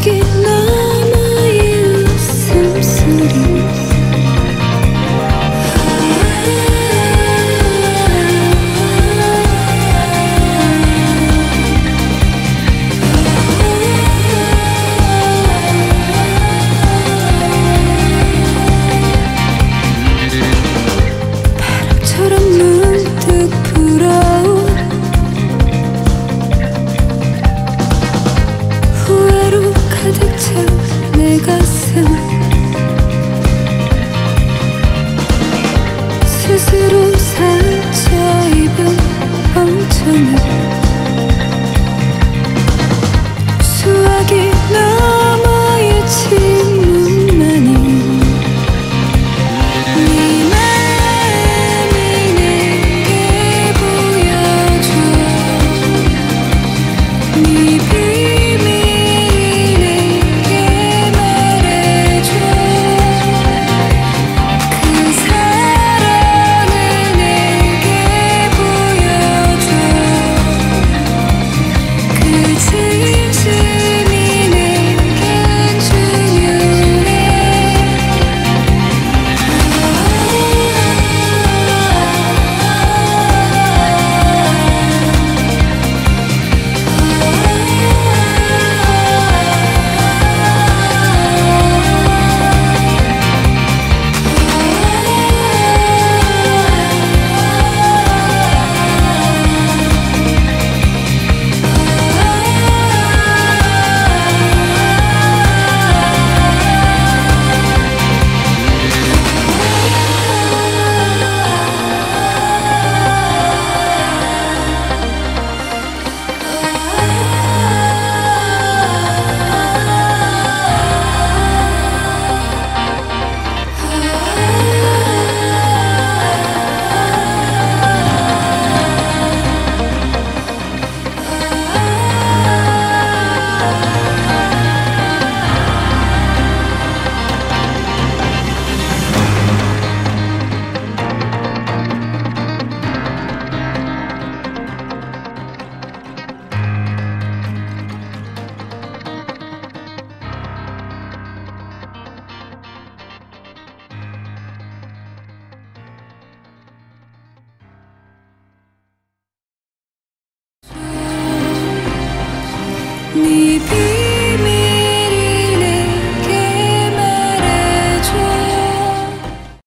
looking love. 你鬓